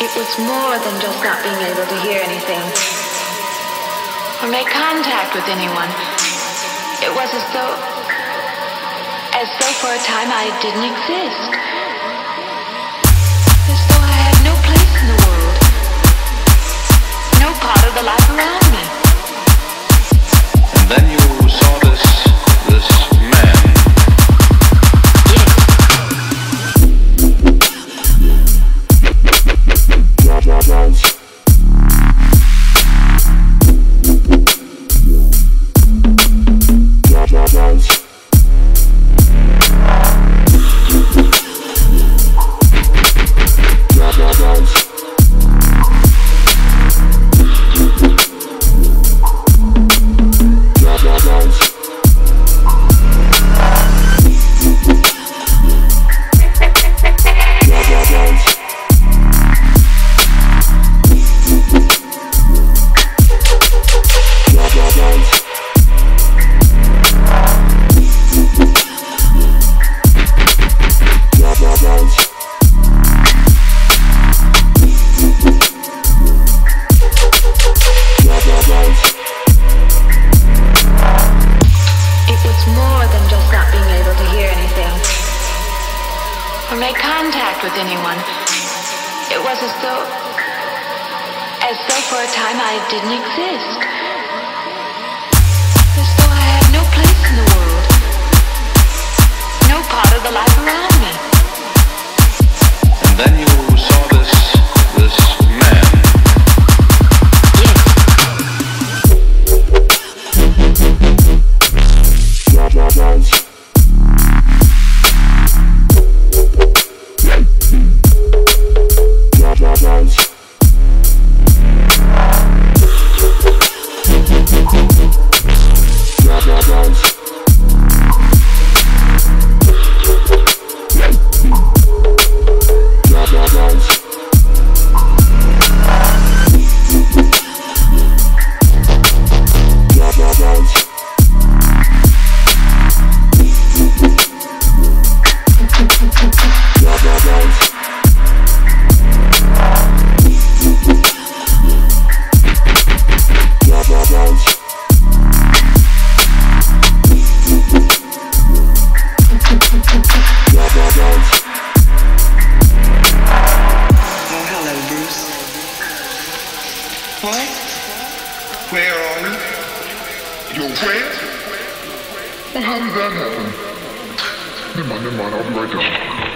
It was more than just not being able to hear anything or make contact with anyone. It was as though, as though for a time I didn't exist. Contact with anyone. It was as though, as though for a time I didn't exist. As though I had no place You're where? Well, how did that happen? Never mind, never mind. I'll be right down.